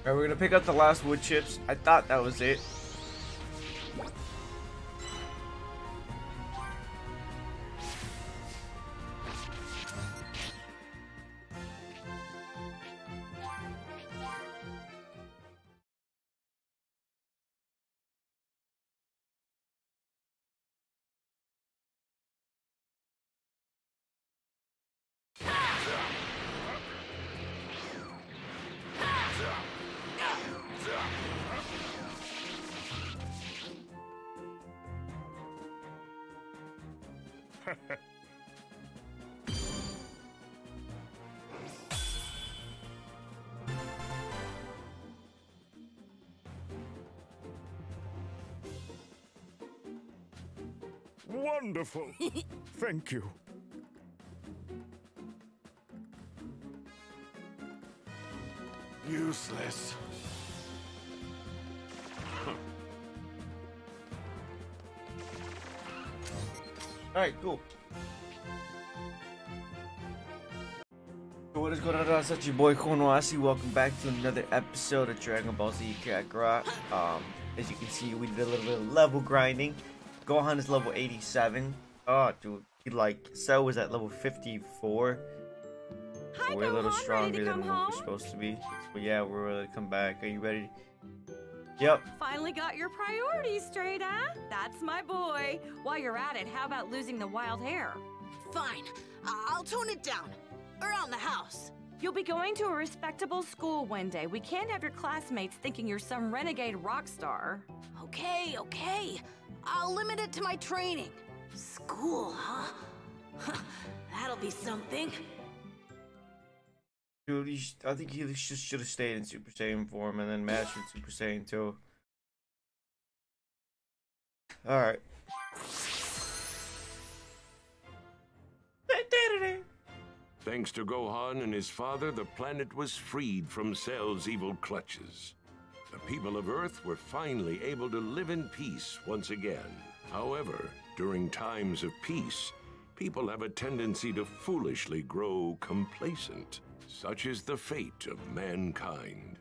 Alright, we're gonna pick up the last wood chips. I thought that was it. Wonderful. Thank you. Useless. Alright, cool. What is going on? It's your boy Konoasi. Welcome back to another episode of Dragon Ball Z Kakarot. Um, as you can see, we did a little bit of level grinding. Gohan is level 87. Oh, dude, he like Cell was at level 54. Hi, we're a little stronger than come what we're supposed to be. So yeah, we're ready to come back. Are you ready? Yep. Finally got your priorities straight, huh? That's my boy. While you're at it, how about losing the wild hair? Fine. Uh, I'll tone it down. Around the house. You'll be going to a respectable school one day. We can't have your classmates thinking you're some renegade rock star. Okay, okay. I'll limit it to my training. School, huh? That'll be something. Dude, he I think he just should have stayed in Super Saiyan form and then mastered Super Saiyan 2. Alright. Thanks to Gohan and his father, the planet was freed from Cell's evil clutches. The people of Earth were finally able to live in peace once again. However, during times of peace, people have a tendency to foolishly grow complacent. Such is the fate of mankind.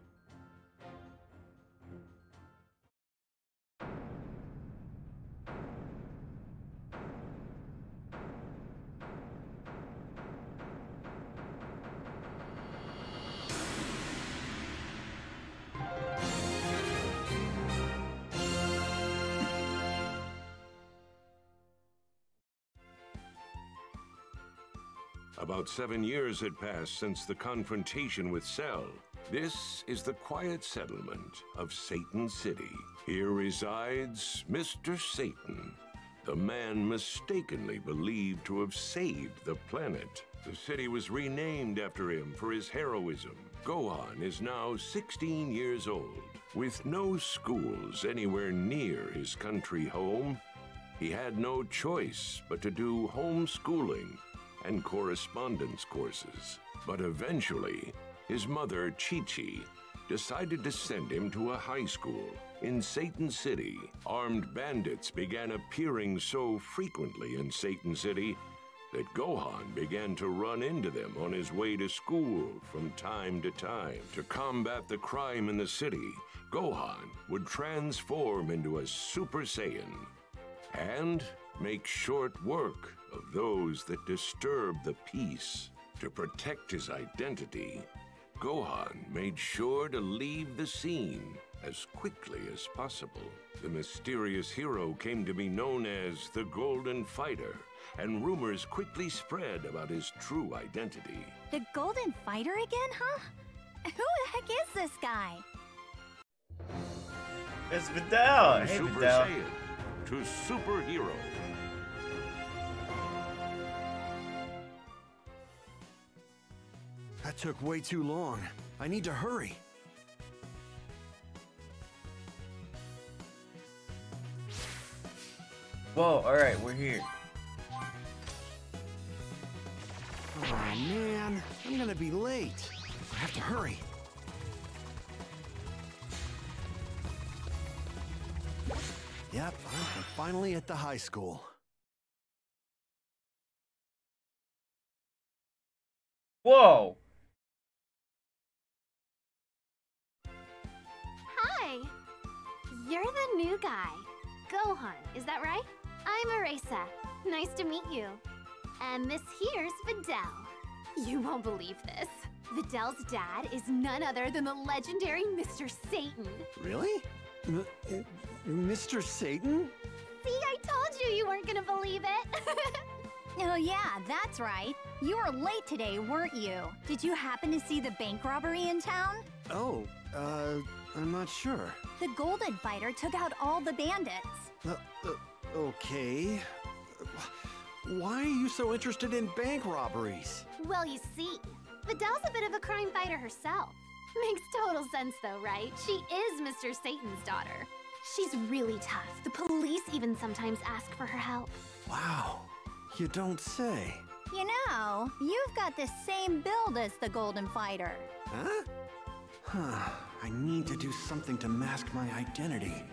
About seven years had passed since the confrontation with Cell. This is the quiet settlement of Satan City. Here resides Mr. Satan, the man mistakenly believed to have saved the planet. The city was renamed after him for his heroism. Gohan is now 16 years old. With no schools anywhere near his country home, he had no choice but to do homeschooling and correspondence courses. But eventually, his mother, Chi Chi, decided to send him to a high school. In Satan City, armed bandits began appearing so frequently in Satan City that Gohan began to run into them on his way to school from time to time. To combat the crime in the city, Gohan would transform into a Super Saiyan and make short work of those that disturb the peace. To protect his identity, Gohan made sure to leave the scene as quickly as possible. The mysterious hero came to be known as the Golden Fighter, and rumors quickly spread about his true identity. The Golden Fighter again, huh? Who the heck is this guy? It's Videl! Hey, Super Videl. Saiyan to superhero. Took way too long. I need to hurry. Whoa, alright, we're here. Oh man, I'm gonna be late. I have to hurry. Yep, I'm finally at the high school. Whoa! New guy. Gohan, is that right? I'm Erasa. Nice to meet you. And this here's Videl. You won't believe this. Videl's dad is none other than the legendary Mr. Satan. Really? M- uh, Mr. Satan? See, I told you you weren't gonna believe it. Oh, yeah, that's right. You were late today, weren't you? Did you happen to see the bank robbery in town? Oh, uh, I'm not sure. The Golden Fighter took out all the bandits. Uh, uh, okay. Why are you so interested in bank robberies? well, you see, Videl's a bit of a crime fighter herself. Makes total sense though, right? She is Mr. Satan's daughter. She's really tough. The police even sometimes ask for her help. Wow, you don't say. You know, you've got the same build as the Golden Fighter. Huh? Huh. I need to do something to mask my identity.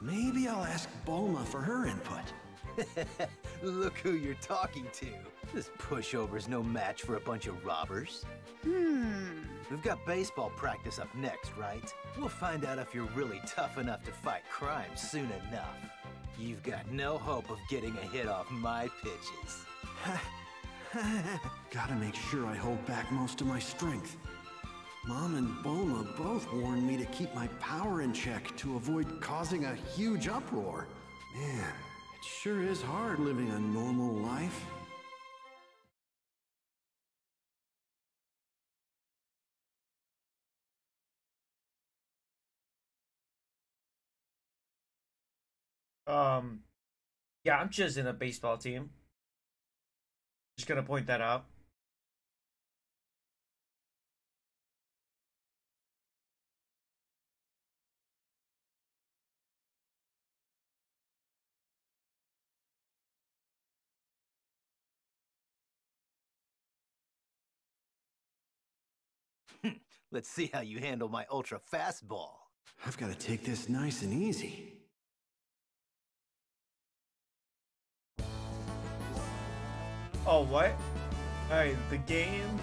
Maybe I'll ask Bulma for her input. Look who you're talking to. This pushover's no match for a bunch of robbers. Hmm. We've got baseball practice up next, right? We'll find out if you're really tough enough to fight crime soon enough. You've got no hope of getting a hit off my pitches. Gotta make sure I hold back most of my strength. Mom and Bulma both warned me to keep my power in check to avoid causing a huge uproar. Man, it sure is hard living a normal life. Um, yeah, I'm just in a baseball team. Just gonna point that out. Let's see how you handle my ultra fastball. I've got to take this nice and easy. Oh, what? Alright, the game.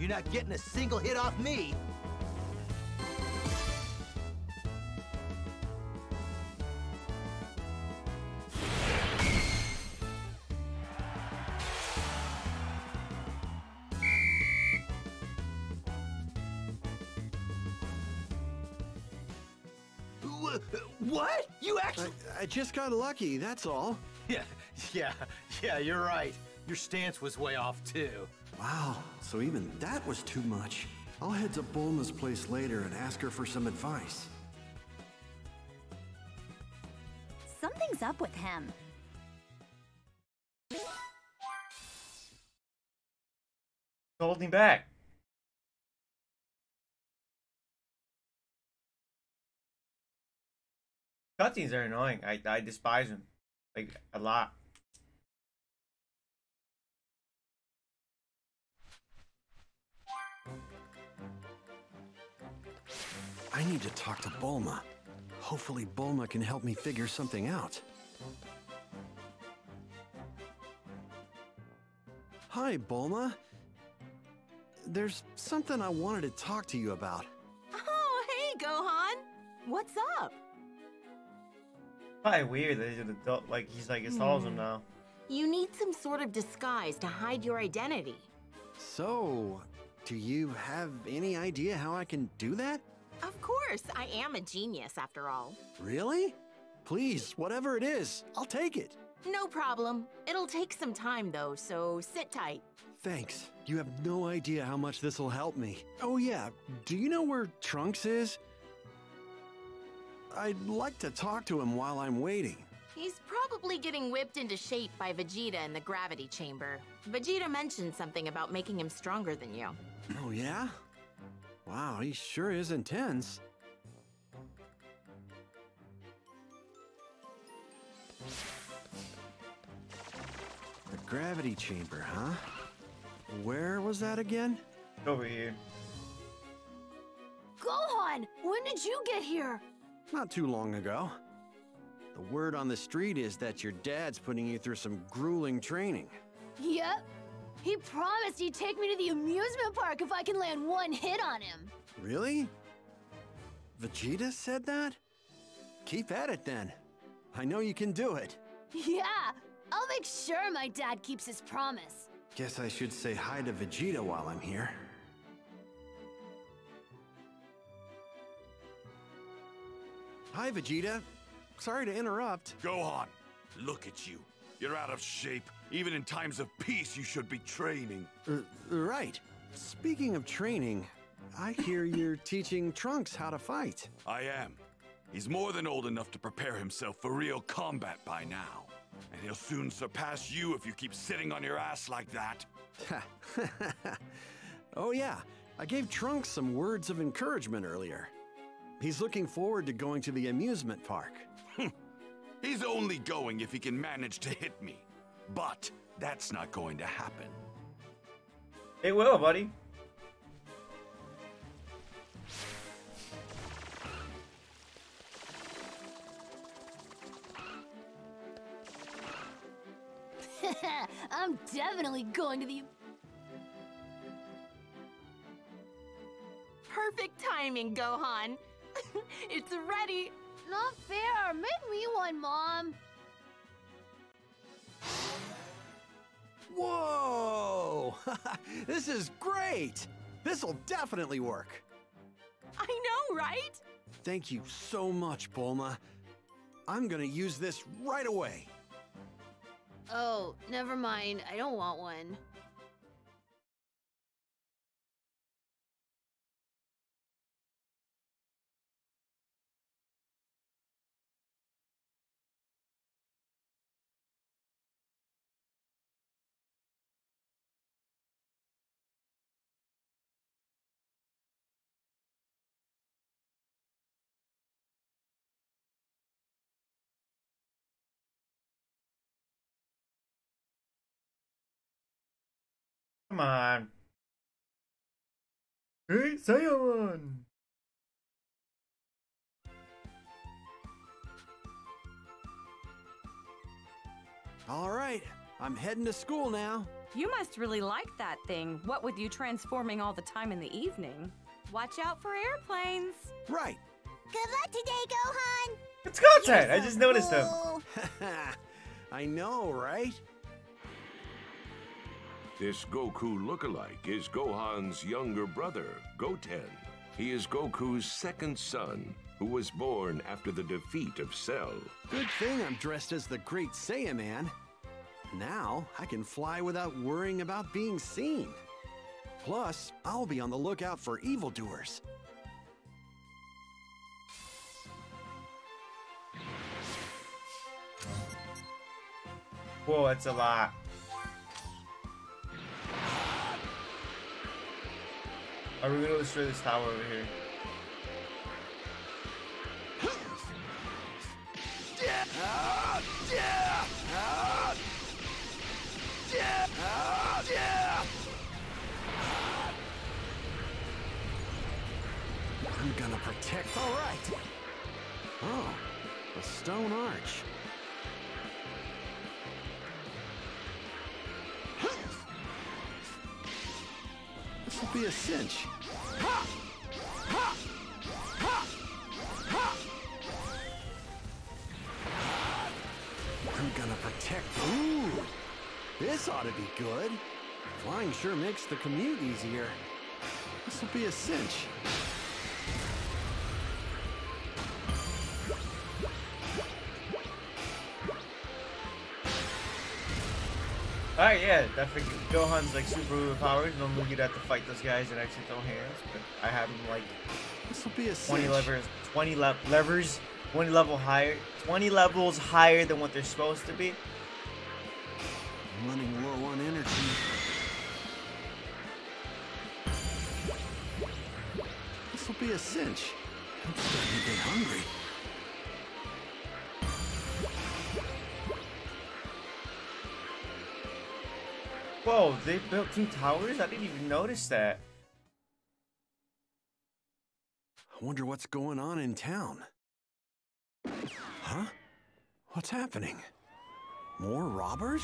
You're not getting a single hit off me. What? You I, actually? I just got lucky, that's all. Yeah, yeah, yeah, you're right. Your stance was way off too. Wow, so even that was too much. I'll head to Bulma's place later and ask her for some advice. Something's up with him. Holding back. Cutscenes are annoying. I I despise them, like a lot. I need to talk to Bulma. Hopefully Bulma can help me figure something out. Hi, Bulma. There's something I wanted to talk to you about. Oh, hey, Gohan. What's up? Probably weird that he's an adult. Like he's like as tall as him hmm. now. You need some sort of disguise to hide your identity. So, do you have any idea how I can do that? Of course, I am a genius after all. Really? Please, whatever it is, I'll take it. No problem. It'll take some time though, so sit tight. Thanks. You have no idea how much this will help me. Oh, yeah. Do you know where Trunks is? I'd like to talk to him while I'm waiting. He's probably getting whipped into shape by Vegeta in the gravity chamber. Vegeta mentioned something about making him stronger than you. Oh, yeah? Wow, he sure is intense. The gravity chamber, huh? Where was that again? Over here. Gohan, when did you get here? Not too long ago. The word on the street is that your dad's putting you through some grueling training. Yep. He promised he'd take me to the amusement park if I can land one hit on him. Really? Vegeta said that? Keep at it then. I know you can do it. Yeah, I'll make sure my dad keeps his promise. Guess I should say hi to Vegeta while I'm here. Hi, Vegeta. Sorry to interrupt. Gohan, look at you. You're out of shape. Even in times of peace, you should be training. Uh, right. Speaking of training, I hear you're teaching Trunks how to fight. I am. He's more than old enough to prepare himself for real combat by now. And he'll soon surpass you if you keep sitting on your ass like that. oh, yeah. I gave Trunks some words of encouragement earlier. He's looking forward to going to the amusement park. Hmm. He's only going if he can manage to hit me. But that's not going to happen. It will, buddy. I'm definitely going to the. Perfect timing, Gohan. It's ready. Not fair. Make me one, Mom. Whoa! this is great! This'll definitely work. I know, right? Thank you so much, Bulma. I'm gonna use this right away. Oh, never mind. I don't want one. Come on. Hey, Saiyaman! All right, I'm heading to school now. You must really like that thing, what with you transforming all the time in the evening. Watch out for airplanes. Right. Good luck today, Gohan. It's Goten! I just noticed him. I know, right? This Goku lookalike is Gohan's younger brother, Goten. He is Goku's second son, who was born after the defeat of Cell. Good thing I'm dressed as the Great Saiyaman. Now I can fly without worrying about being seen. Plus, I'll be on the lookout for evildoers. Whoa, that's a lot. Are we gonna destroy this tower over here? I'm gonna protect. All right. Oh, a stone arch. This will be a cinch. I'm gonna protect. Ooh, this ought to be good. Flying sure makes the commute easier. This will be a cinch. Alright, yeah, definitely. Gohan's like super powers. Normally you'd have to fight those guys and actually throw hands, but I have him like This will be a 20 cinch. levers, 20 le- levers, 20 level higher, 20 levels higher than what they're supposed to be. I'm running low on energy. This will be a cinch. I'm starting to get hungry. Whoa, they built two towers? I didn't even notice that. I wonder what's going on in town. Huh? What's happening? More robbers?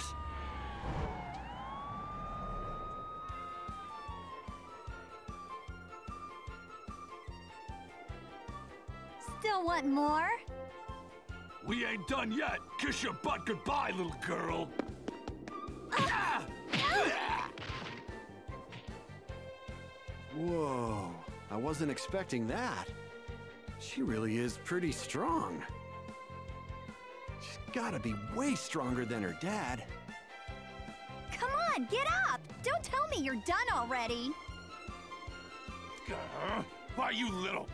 Still want more? We ain't done yet! Kiss your butt goodbye, little girl! Ah! Whoa, I wasn't expecting that. She really is pretty strong. She's gotta be way stronger than her dad. Come on, get up! Don't tell me you're done already. Uh, why, you little...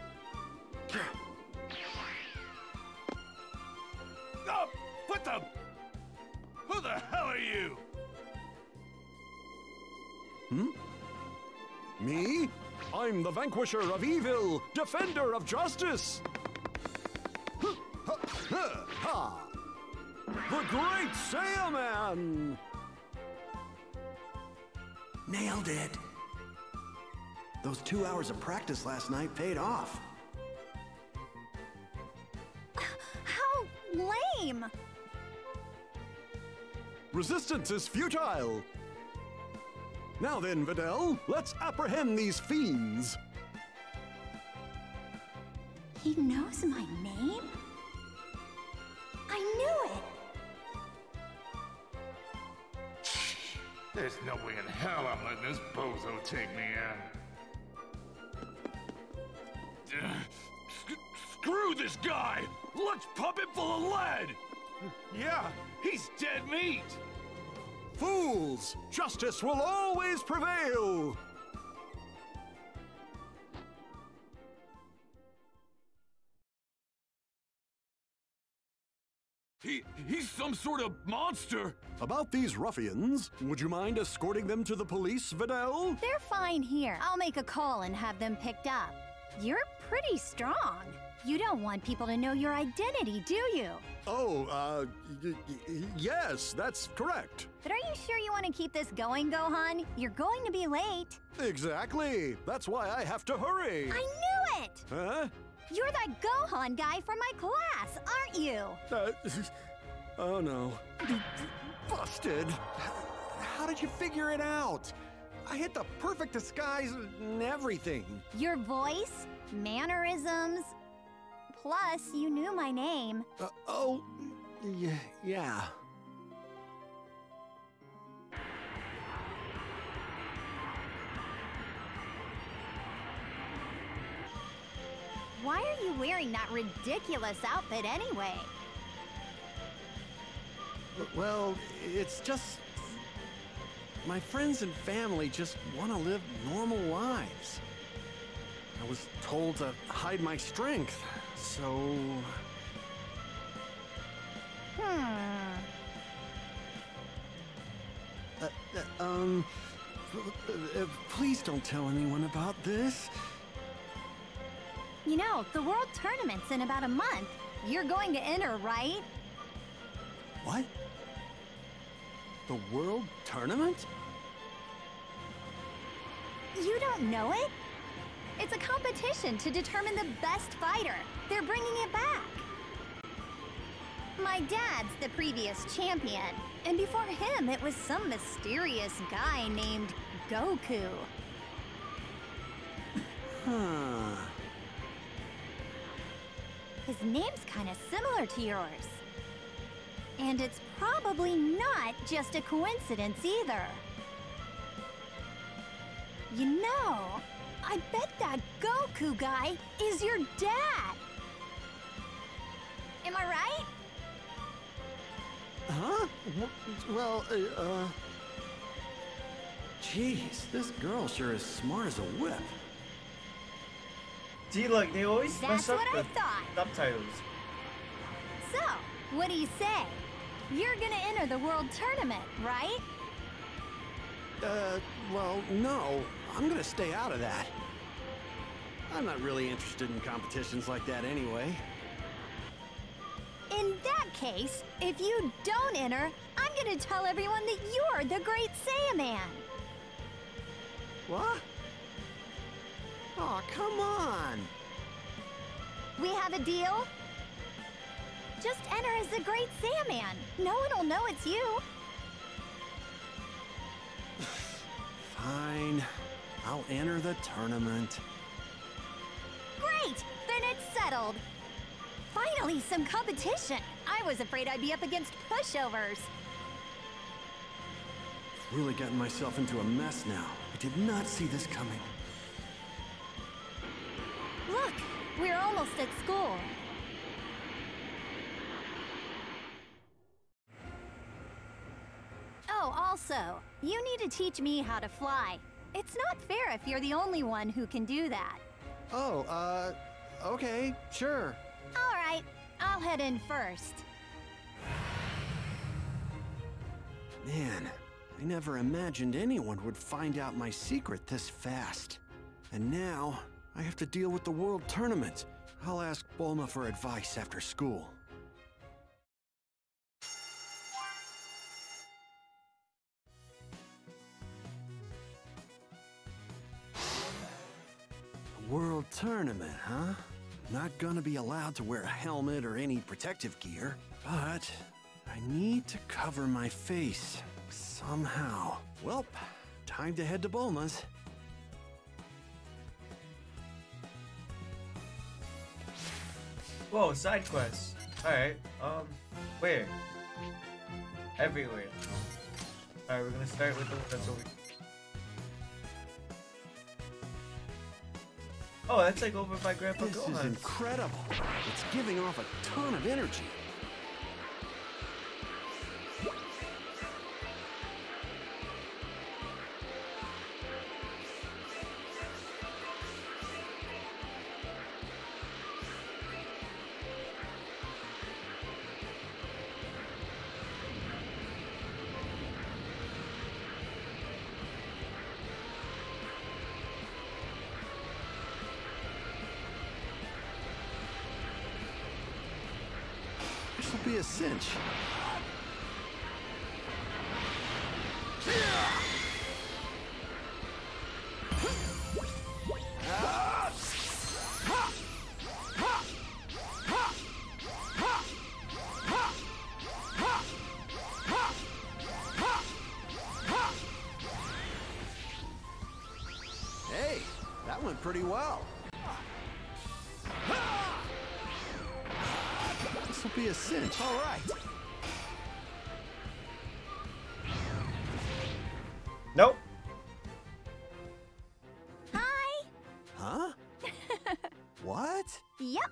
I'm the vanquisher of evil, defender of justice. The Great Saiyaman! Nailed it. Those two hours of practice last night paid off. How lame! Resistance is futile. Now then, Videl, let's apprehend these fiends. He knows my name? I knew it! There's no way in hell I'm letting this bozo take me out. Sc- screw this guy! Let's pump him full of lead! Yeah, he's dead meat! Fools! Justice will always prevail! He, he's some sort of monster! About these ruffians, would you mind escorting them to the police, Videl? They're fine here. I'll make a call and have them picked up. You're pretty strong. You don't want people to know your identity, do you? Oh, uh, yes, that's correct. But are you sure you want to keep this going, Gohan? You're going to be late. Exactly. That's why I have to hurry. I knew it! Huh? You're that Gohan guy from my class, aren't you? Uh, oh no. Busted. How did you figure it out? I hit the perfect disguise and everything. Your voice, mannerisms. Plus, you knew my name. Uh, oh, yeah, yeah. Why are you wearing that ridiculous outfit anyway? Well, it's just. My friends and family just want to live normal lives. I was told to hide my strength, so. Hmm. Uh, uh, um. uh, uh, please don't tell anyone about this. You know, the World Tournament's in about a month. You're going to enter, right? What? The World Tournament? Don't know it? It's a competition to determine the best fighter. They're bringing it back. My dad's the previous champion, and before him, it was some mysterious guy named Goku. Huh. His name's kind of similar to yours. And it's probably not just a coincidence either. You know, I bet that Goku guy is your dad. Am I right? Huh? Well, uh, uh. Jeez, this girl sure is smart as a whip. See, look, they always That's mess up what I the thought. subtitles. So, what do you say? You're gonna enter the World Tournament, right? Uh, well, no. I'm gonna stay out of that. I'm not really interested in competitions like that anyway. In that case, if you don't enter, I'm gonna tell everyone that you're the Great Saiyaman. What? Oh, come on. We have a deal? Just enter as the Great Saiyaman. No one will know it's you. Fine. I'll enter the tournament. Great! Then it's settled. Finally, some competition! I was afraid I'd be up against pushovers. Really gotten myself into a mess now. I did not see this coming. Look, we're almost at school. Oh, also, you need to teach me how to fly. It's not fair if you're the only one who can do that. Oh, uh, okay, sure. All right, I'll head in first. Man, I never imagined anyone would find out my secret this fast. And now, I have to deal with the World Tournament. I'll ask Bulma for advice after school. World Tournament, huh? Not gonna be allowed to wear a helmet or any protective gear, but I need to cover my face somehow. Welp, time to head to Bulma's. Whoa, side quests. Alright, um, where? Everywhere. Alright, we're gonna start with the one that's over Oh, that's like over by Grandpa This is incredible. It's giving off a ton of energy. Hey, that went pretty well. Be a cinch. All right. Nope. Hi! Huh? what? Yep.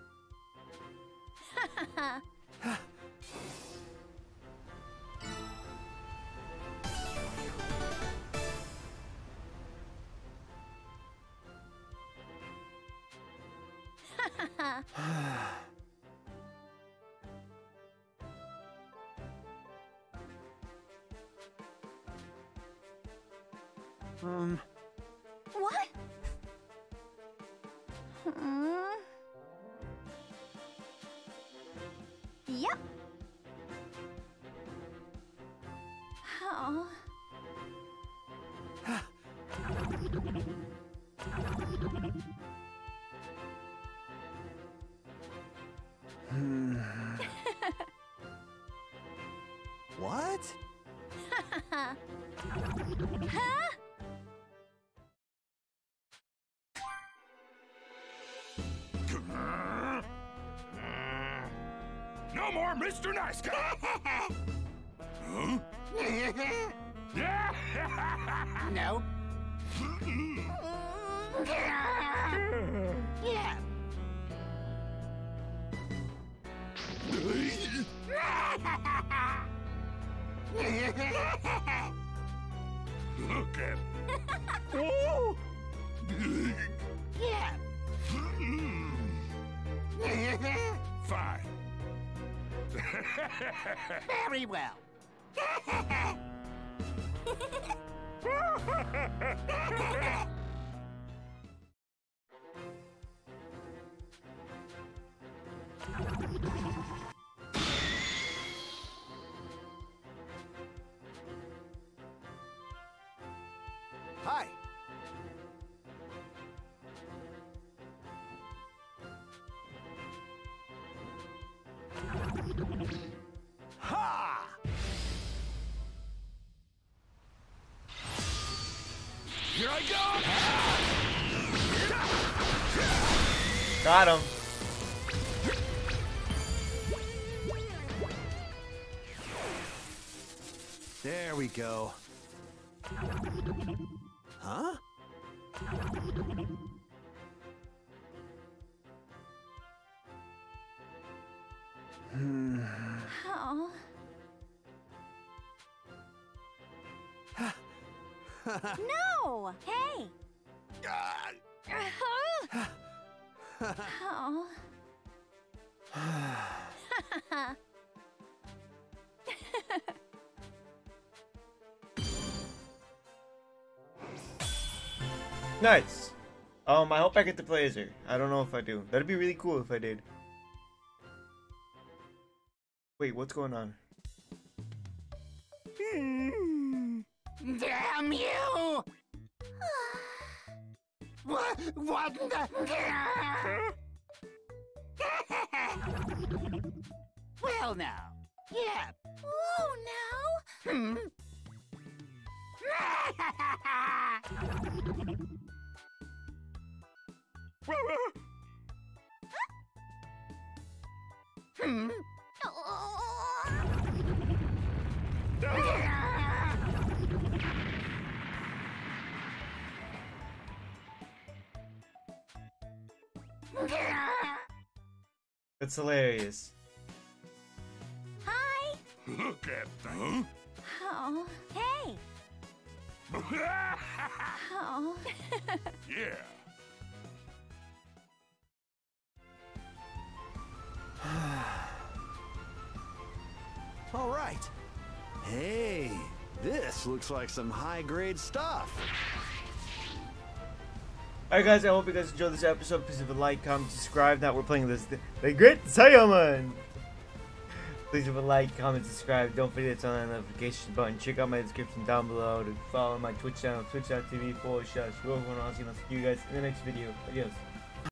Um, what? Hmm. Yep. Oh. hmm. what? more Mr. Nice Guy! huh? Nope. yeah. Look at yeah. Fine. Very well. Ha! Here I go! Got him. There we go. No! Hey! oh. Nice. Um, I hope I get to play as her. I don't know if I do. That'd be really cool if I did. Wait, what's going on? Well, now. Yeah. That's hilarious. Hi! Look at that. Oh. Hey! Oh. yeah. All right. Hey, this looks like some high-grade stuff. Alright guys, I hope you guys enjoyed this episode. Please leave a like, comment, subscribe. Now we're playing this the Great Saiyaman! Please leave a like, comment, subscribe. Don't forget to turn on the notification button. Check out my description down below to follow my Twitch channel, twitch.tv forward slash See you guys in the next video. Adios.